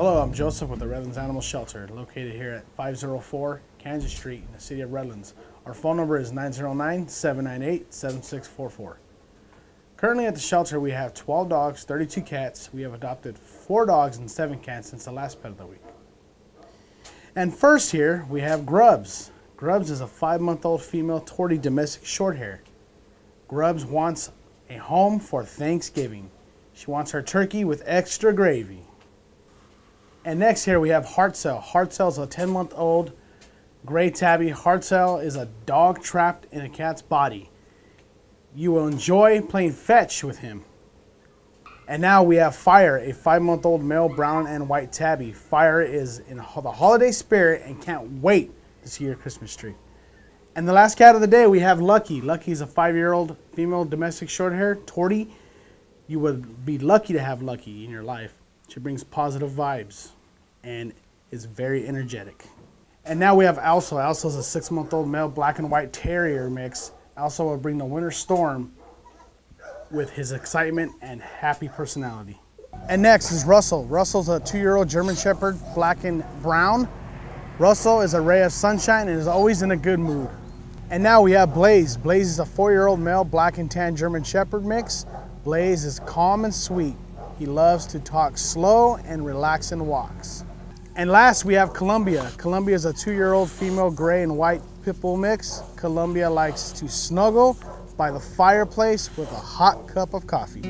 I'm Joseph with the Redlands Animal Shelter, located here at 504 Kansas Street in the city of Redlands. Our phone number is 909 798 7644. Currently at the shelter, we have 12 dogs, 32 cats. We have adopted 4 dogs and 7 cats since the last pet of the week. And first here, we have Grubs. Grubs is a 5 month old female Tortie domestic shorthair. Grubs wants a home for Thanksgiving. She wants her turkey with extra gravy. And next here we have Heartcell. Heartcell is a 10 month old gray tabby. Heartcell is a dog trapped in a cat's body. You will enjoy playing fetch with him. And now we have Fire, a five month old male brown and white tabby. Fire is in the holiday spirit and can't wait to see your Christmas tree. And the last cat of the day, we have Lucky. Lucky is a five year old female domestic short hair, Tortie. You would be lucky to have Lucky in your life. She brings positive vibes and is very energetic. And now we have Also. Also is a six month old male black and white terrier mix. Also will bring the winter storm with his excitement and happy personality. And next is Russell. Russell's a two year old German Shepherd, black and brown. Russell is a ray of sunshine and is always in a good mood. And now we have Blaze. Blaze is a four year old male black and tan German Shepherd mix. Blaze is calm and sweet. He loves to talk slow and relax in walks. And last we have Columbia. Columbia is a two-year-old female gray and white pit bull mix. Columbia likes to snuggle by the fireplace with a hot cup of coffee.